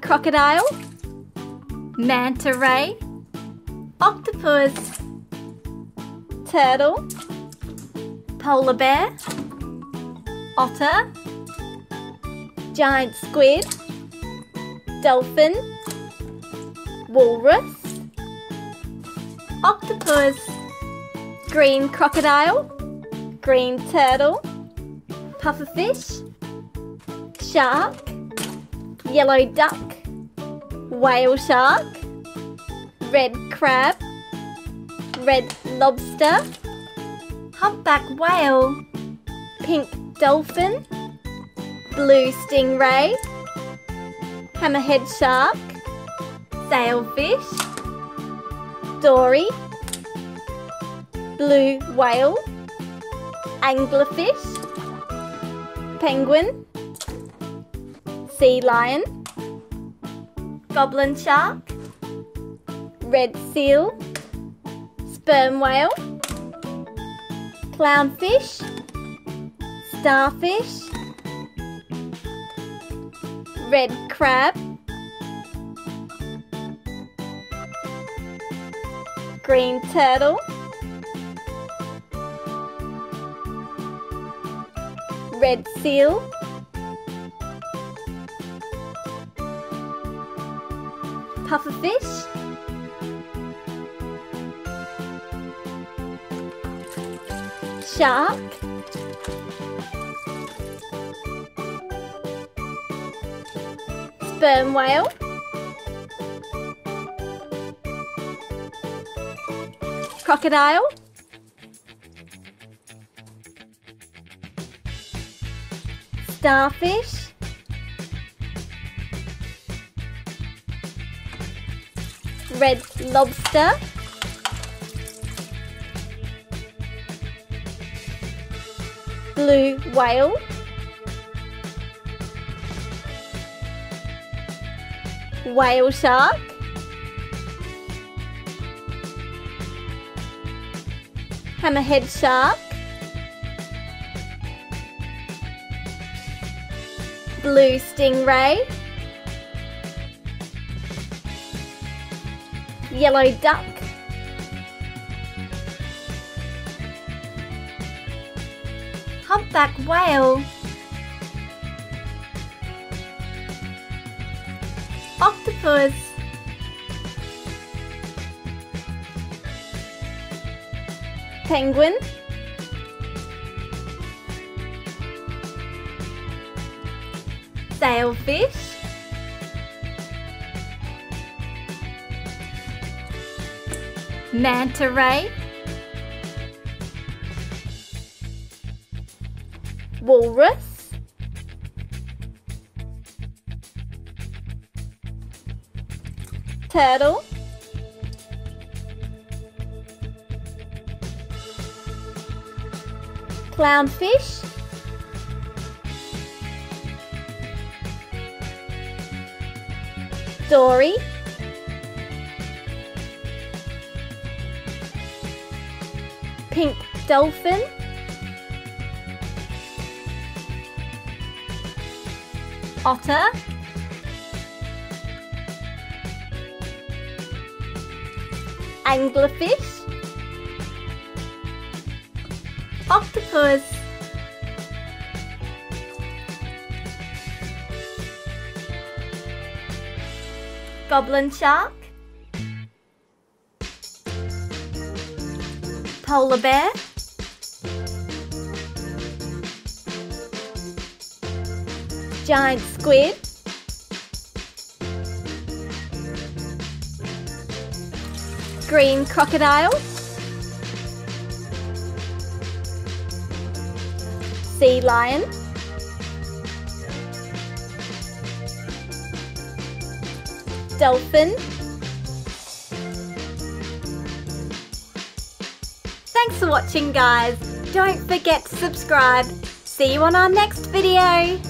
crocodile, manta ray, octopus, turtle, polar bear, otter, giant squid, dolphin, walrus, octopus, green crocodile, green turtle, pufferfish, shark, yellow duck, whale shark, red crab, red lobster, humpback whale, pink dolphin, blue stingray, hammerhead shark, sailfish, dory, blue whale, anglerfish, penguin, sea lion, goblin shark, red seal, sperm whale, clownfish, starfish, red crab, green turtle, red seal, pufferfish, shark, sperm whale, crocodile, starfish, red lobster, blue whale, whale shark, hammerhead shark, blue stingray, yellow duck, humpback whale, octopus, penguin, sailfish, manta ray, walrus, turtle, clownfish, dory, pink dolphin, otter, anglerfish, octopus, goblin shark, polar bear, giant squid, green crocodile, sea lion, dolphin. Thanks for watching guys. Don't forget to subscribe. See you on our next video.